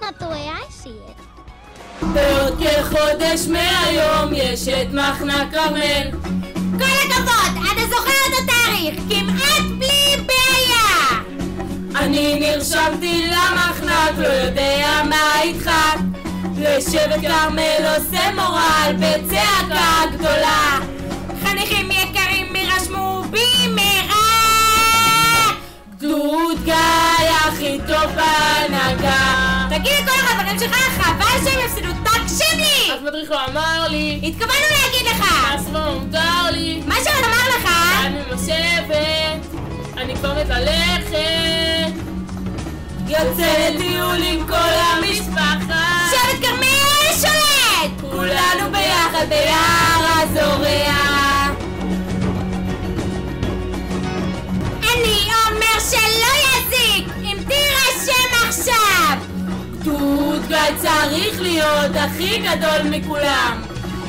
Not the way I see it. בעוד כחודש מהיום יש את מחנה כרמל. כל הכבוד, אתה זוכר את התאריך, כמעט בלי בעיה! אני נרשמתי למחנק, לא יודע מה איתך. לשבט כרמל עושה מורל בצעקה גדולה. חניכים יקרים, יירשמו במהרה! טוב בהנהגה. תגיד לכל החברים שלך, חבל שהם יפסידו, תקשיב לי! אז מדריך לא אמר לי, התכוונו להגיד לך! אז לא מותר לי. מה שהוא אמר לך, אני לשבת, אני כבר מת ללכת. יוצא לטיול עם כל המשפחה. צריך להיות הכי גדול מכולם.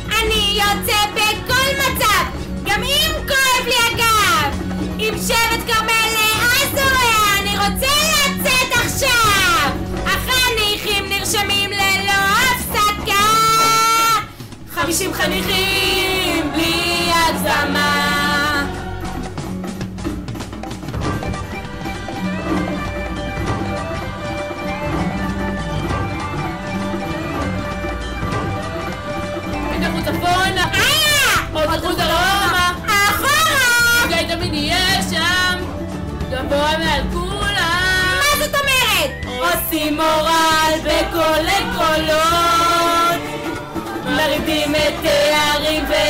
אני יוצא בכל מצב, גם אם כואב לי הגב! עם שבט כרמל לאזוריה אני רוצה לצאת עכשיו! החניכים נרשמים ללא הפסקה! חמישים חניכים הלאה! עוד תלכו דרומה. אחורה! גיא תמיד יהיה שם, גבוה מעל כולם. מה זאת אומרת? עושים מורל בכל הקולות, מרעידים את הערים וה...